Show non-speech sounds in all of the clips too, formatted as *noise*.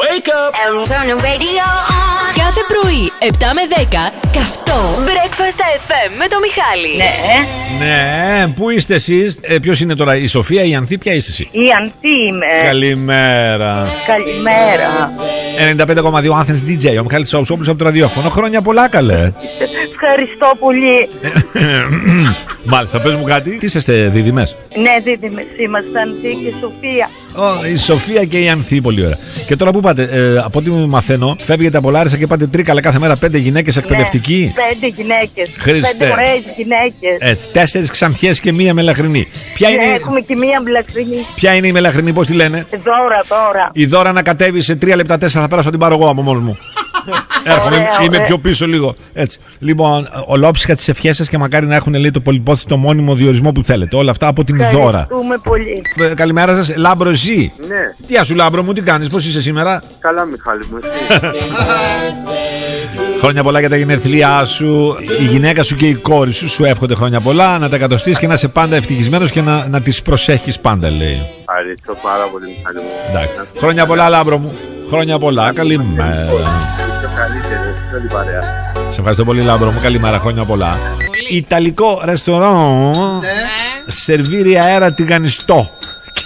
Wake up! And turn the radio on. Κάθε πρωί, 7 με 10, καυτό Breakfast FM με το Μιχάλη. Ναι, Ναι, πού είστε εσείς, ε, ποιος είναι τώρα, η Σοφία, η Ανθή, ποια είσαι εσύ; η Ανθή είμαι. Καλημέρα. Καλημέρα. 95,2 Athens DJ, ο Μιχάλης Σαουσόπουλος από το ραδιόφωνο. Χρόνια πολλά, καλέ. Ευχαριστώ πολύ. Μάλιστα, πες μου κάτι. Τι είσαστε δίδυμες; ναι, δίδυμες είμαστε, Ανθή και Σοφία. Ω, η Σοφία και η Ανθή, πολύ ωραία. Και τώρα που πάτε, ε, από ό,τι μαθαίνω, φεύγετε από Λάρισα και πάτε τρίκαλα κάθε μέρα πέντε γυναίκες εκπαιδευτικοί; Ναι, πέντε γυναίκες. Χριστέ. Πέντε ωραίες γυναίκες. Ε, τέσσερις ξανθιές και μία μελαχρινή. Ποια Ναι, είναι, έχουμε και μία μπλακτρινή. ποια είναι η μελαχρινή, πώς τη λένε; Δώρα, δώρα. Η δώρα να κατέβει σε τρία λεπτά τέσσερα θα πέρασω την πάρω εγώ από μόνος μου. Έρχομαι, Ωραία, είμαι ωραία. πιο πίσω λίγο. Έτσι. Λοιπόν, ολόψυχα τις ευχές σας και μακάρι να έχουν λέει, το πολυπόθητο μόνιμο διορισμό που θέλετε. Όλα αυτά από την δώρα. Ευχαριστούμε πολύ. Ε, Καλημέρα σας, Λάμπρο Ζή. Ναι, Τι σου Λάμπρο μου, τι κάνεις, πώς είσαι σήμερα; καλά Μιχάλη μου, εσύ. *laughs* Χρόνια πολλά για τα γενέθλιά σου. Η γυναίκα σου και η κόρη σου σου εύχονται χρόνια πολλά. Να τα εκατοστείς και να είσαι πάντα ευτυχισμένος και να, να τις προσέχεις πάντα, λέει. Ευχαριστώ πάρα πολύ Μιχάλη μου. Εντάξει. Χρόνια πολλά, Λάμπρο μου. Χρόνια πολλά. Καλημέρα. Πιο καλύτερο, όλη παρέα. Σε ευχαριστώ πολύ, Λάμπρο μου. Καλημέρα, χρόνια πολλά. Ιταλικό ρεστοράν. Σερβίρει αέρα τηγανιστό.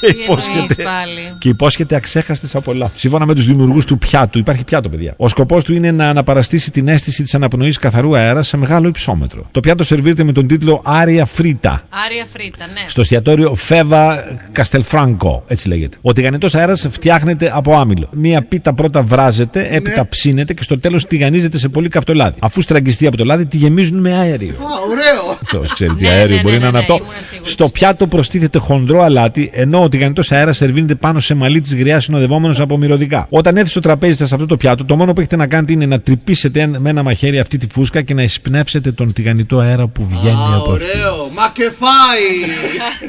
Και Τι εννοείς υπόσχεται, πάλι; και υπόσχεται αξέχαστες απολαύσει. Σύμφωνα με τους δημιουργούς του πιάτου, υπάρχει πιάτο, παιδιά. Ο σκοπός του είναι να αναπαραστήσει την αίσθηση της αναπνοής καθαρού αέρα σε μεγάλο υψόμετρο. Το πιάτο σερβίρεται με τον τίτλο Άρια Φρίτα. Άρια φρίτα, ναι. Στο εστιατόριο Φέβα Καστελφράνκο, έτσι λέγεται. Ο τηγανιτό αέρας φτιάχνεται από άμυλο. Μία πίτα πρώτα βράζεται, έπειτα ψήνεται και στο τέλος τηγανίζεται σε πολύ καυτό λάδι. Αφού στραγγιστεί από το λάδι, τη γεμίζουν με αέριο. Ωραίο! Αυτός ξέρει τι Ναι, αέριο ναι, μπορεί ναι, να είναι ναι, αυτό. ήμουν σίγουρη. Στο πιάτο προστίθεται χοντρό αλάτι, ενώ ο τηγανιτό αέρα σερβίνεται πάνω σε μαλλί της γριάς συνοδευόμενος από μυρωδικά. Όταν έρθει στο τραπέζι σα σε αυτό το πιάτο, το μόνο που έχετε να κάνετε είναι να τρυπήσετε με ένα μαχαίρι αυτή τη φούσκα και να εισπνεύσετε τον τηγανιτό αέρα που βγαίνει Α, από αυτή. ωραίο! Μα και φάει!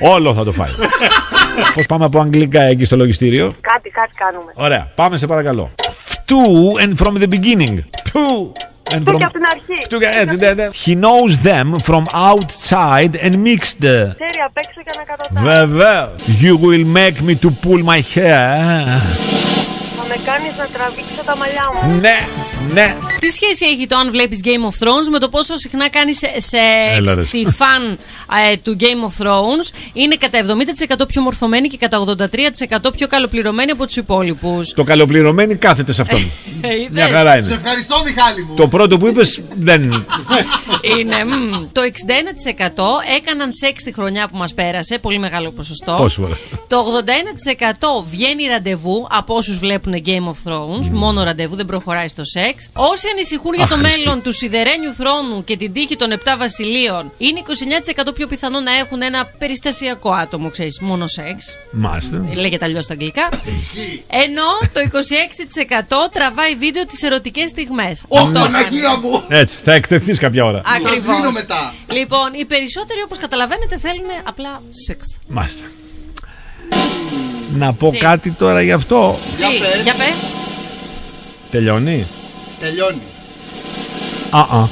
*laughs* Όλο θα το φάει. Πώς πάμε από αγγλικά εκεί στο λογιστήριο; Κάτι, κάτι κάνουμε. Ωραία, πάμε σε παρακαλώ. Φτού and from the beginning. Φτού and Φτού και από την αρχή. Φτού και- έτσι, ναι, ναι. He knows them from outside and mixed. Ξέρει απ' έξω και ανακατοτά. Βεβαίως. You will make me to pull my hair. Θα με κάνεις να τραβήξω τα μαλλιά μου. Ναι, ναι. Τι σχέση έχει το αν βλέπεις Game of Thrones με το πόσο συχνά κάνεις σε Έλα, ρε. τη φαν ε, του Game of Thrones; Είναι κατά 70% πιο μορφωμένη και κατά 83% πιο καλοπληρωμένη από τους υπόλοιπους. Το καλοπληρωμένοι κάθεται σε αυτόν. Μια χαρά Σε είναι. ευχαριστώ, Μιχάλη μου! Το πρώτο που είπες δεν. Είναι. μμ. Το 61% έκαναν σεξ τη χρονιά που μας πέρασε. Πολύ μεγάλο ποσοστό. Πόση φορά. Το 81% βγαίνει ραντεβού από όσους βλέπουν Game of Thrones. Μόνο ραντεβού, δεν προχωράει στο σεξ. Όσοι ανησυχούν για Αχ, το Χριστέ. μέλλον του σιδερένιου θρόνου και την τύχη των 7 βασιλείων, είναι 29% πιο πιθανό να έχουν ένα περιστασιακό άτομο, ξέρεις, μόνο σεξ. Μάστε. Λέγεται αλλιώς στα αγγλικά. Ενώ το 26% τραβάει βίντεο τις ερωτικές στιγμές. Ω, Παναγία μου! Έτσι, θα εκτεθείς κάποια ώρα. Ακριβώ. δίνω μετά. Λοιπόν, οι περισσότεροι όπως καταλαβαίνετε θέλουν απλά σεξ. Μάστε. Να πω Τι; κάτι τώρα γι' αυτό. Για Τι, πες. για πες. Τελειώνει; Τελειώνει. Α, α.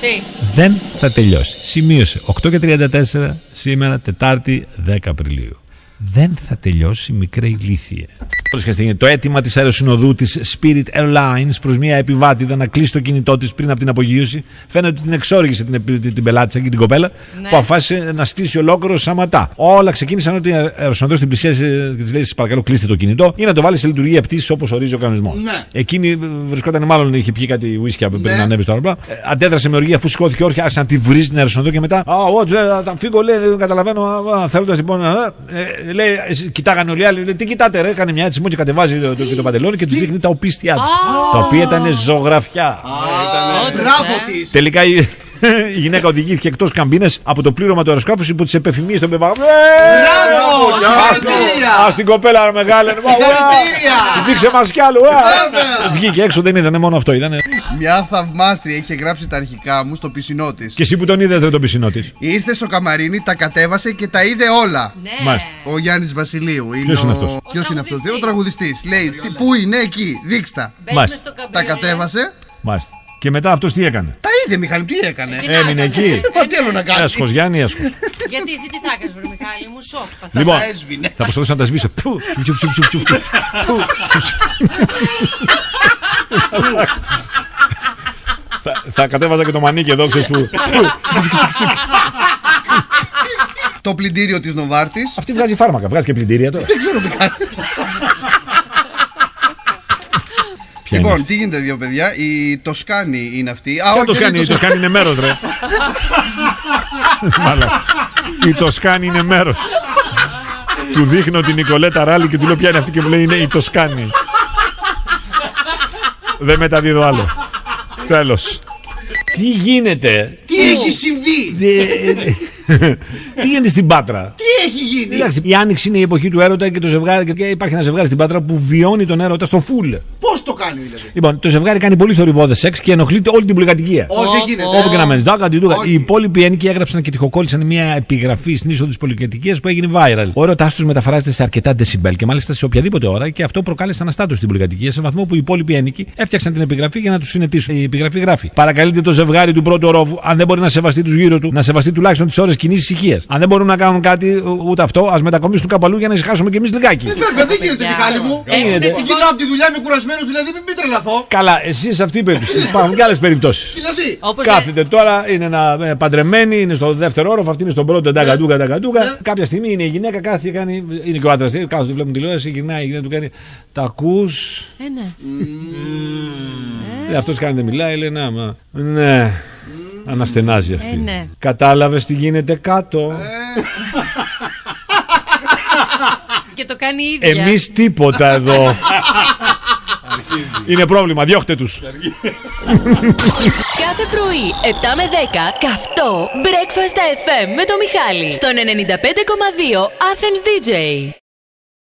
Τι; δεν θα τελειώσει. Σημείωσε. 8 και 34 σήμερα, Τετάρτη 10 Απριλίου. Δεν θα τελειώσει μικρέ ηλίθιε. Προσχεστήκε το αίτημα της αεροσυνοδού της Spirit Airlines προς μια επιβάτηδα να κλείσει το κινητό της πριν από την απογείωση. Φαίνεται ότι την εξόργησε την, επι- την, την πελάτησα και την κοπέλα Ναι. που αποφάσισε να στήσει ολόκληρο σαματά. Όλα ξεκίνησαν ότι η αεροσυνοδός την πλησίασε και της λέει: Σας παρακαλώ, κλείστε το κινητό ή να το βάλει σε λειτουργία πτήσης όπως ορίζει ο κανονισμός. Ναι. Εκείνη ε, βρισκόταν, μάλλον είχε πιει κάτι ουίσκια πριν Ναι. να ανέβει στο αεροπλάνο. Ε, Αντέδρασε με οργή αφού σηκώθηκε όρχια, άρχισε να τη βρίζει την αεροσυνοδό και μετά. Α, ό, ε, θα φύγω, λέει, δεν καταλαβαίνω. Θέλοντας λοιπόν. ε, ε, λέει, εσείς κοιτάγανε όλοι οι άλλοι. Λέει, τι κοιτάτε, ρε, έκανε μια έτσι μου και κατεβάζει το, το, και το παντελόνι και τους δείχνει τα οπίστια τη. Τα οποία ήταν ζωγραφιά. Όντως, Μπράβο ε. της! Τελικά η, η γυναίκα οδηγήθηκε εκτός καμπίνες από το πλήρωμα του αεροσκάφου υπό τις επεφημίε των πεπαγών. Μπράβο! Συγχαρητήρια! Α την κοπέλα μεγάλη. Συγχαρητήρια! Δείξε μας κι άλλο. α. Βέβαια. Βγήκε έξω, δεν ήταν μόνο αυτό. Ήταν... Μια θαυμάστρια είχε γράψει τα αρχικά μου στο πισινό της. Και εσύ που τον είδες, δεν τον πισινό της. Ήρθε στο καμαρίνι, τα κατέβασε και τα είδε όλα. Ναι. Μάλιστα. Ο Γιάννης Βασιλείου. Ποιος είναι αυτός; Ποιος είναι αυτός, τραγουδιστής. ο τραγουδιστή. Λέει, τι, πού είναι εκεί, δείξτε τα. Μπες Μάλιστα. μες στο Τα καμπρίλε. κατέβασε. Μάλιστα. Και μετά αυτός τι έκανε; Τα είδε, Μιχάλη, τι έκανε; Τι να Έμεινε έκανε, εκεί. ε, Μα τι άλλο να κάνει; Έσχο Γιάννη, έσχο. Γιατί εσύ τι θα έκανες, βρε Μιχάλη μου, σοκ. παθαίνω. Λοιπόν, έσβηνε. θα προσπαθήσω να τα σβήσω. Πού, τσουφ, τσουφ, τσουφ, τσουφ, τσουφ, πού, τσουφ, τσουφ. Θα- Θα κατέβαζα και το μανίκι εδώ, ξέρεις που. Πού, τσικ, τσικ, τσικ, τσικ. Το πλυντήριο της Νοβάρτης. Αυτή βγάζει φάρμακα, βγάζει και πλυντήρια τώρα. Δεν ξέρω τι κάνει. Ποια είναι Λοιπόν, αυτή; τι γίνεται, δύο παιδιά. Η Τοσκάνη είναι αυτή. Α, Ποια όχι, το δεν σκάνει, είναι η Τοσκάνη είναι μέρος ρε. Μάλλον. Η Τοσκάνη είναι μέρος. Του δείχνω την Νικολέτα Ράλη και του λέω ποια είναι αυτή; Και μου λέει είναι η Τοσκάνη. Δεν μεταδίδω άλλο. Τέλος. Τι γίνεται; Τι έχει συμβεί, Ε, Τι γίνεται στην Πάτρα; τι έχει γίνει; Εντάξει, η άνοιξη είναι η εποχή του έρωτα και το ζευγάρι. Και υπάρχει ένα ζευγάρι στην Πάτρα που βιώνει τον έρωτα στο φουλ. Πώς το κάνει δηλαδή; Λοιπόν, το ζευγάρι κάνει πολύ θορυβόδε σεξ και ενοχλείται όλη την πολυκατοικία. Όχι, δεν γίνεται. Όπου και να μένεις. Δάκα, τι δούκα. Όχι. Οι υπόλοιποι ένοικοι έγραψαν και τυχοκόλλησαν μια επιγραφή στην είσοδο της πολυκατοικία που έγινε viral. Ο έρωτάς τους μεταφράζεται σε αρκετά δεσιμπέλ και μάλιστα σε οποιαδήποτε ώρα και αυτό προκάλεσε αναστάτωση στην πολυκατοικία σε βαθμό που οι υπόλοιποι ένοικοι έφτιαξαν την επιγραφή για να τους συνετήσουν. Η επιγραφή γράφει: Παρακαλείται το ζευγάρι του πρώτου ορόφου, αν δεν μπορεί να σεβαστεί τους γύρω του, να σεβαστεί τουλάχιστον τις ώρες κοινή ησυχίας. Αν δεν μπορούν να κάνουν κάτι ου- ούτε αυτό, α μετακομίσουν κάπου αλλού για να ησυχάσουμε κι εμεί λιγάκι. Ε, Βέβαια, δεν γίνεται, Παιδιά. Μιχάλη μου. Έχουνε γίνεται. συμφωνήσει- Γυρνάω από τη δουλειά, είμαι κουρασμένο, δηλαδή μην, μην τρελαθώ. Καλά, εσύ σε αυτή την περίπτωση. Υπάρχουν και άλλε περιπτώσει. Δηλαδή, Όπως Κάθεται τώρα, είναι ένα ε, παντρεμένη, είναι στο δεύτερο όροφο, αυτή είναι στον πρώτο, ταγκαντούκα, ταγκαντούκα. Ναι. Κάποια στιγμή είναι η γυναίκα, κάθεται και κάνει. Είναι και ο άντρα, κάθεται, βλέπουν τηλεόραση, γυρνάει, η γυναίκα του κάνει. Τα ακού. Ε, ναι. Αυτό κάνει, δεν μιλάει, λέει να, μα. Ναι. Αναστενάζει αυτή. Ε, ναι. Κατάλαβες τι γίνεται κάτω. Και το κάνει η ίδια. Εμείς τίποτα εδώ. Είναι πρόβλημα, διώχτε τους. Κάθε πρωί, 7 με 10, καυτό Breakfast FM με το Μιχάλη. Στον 95,2 Athens DJ.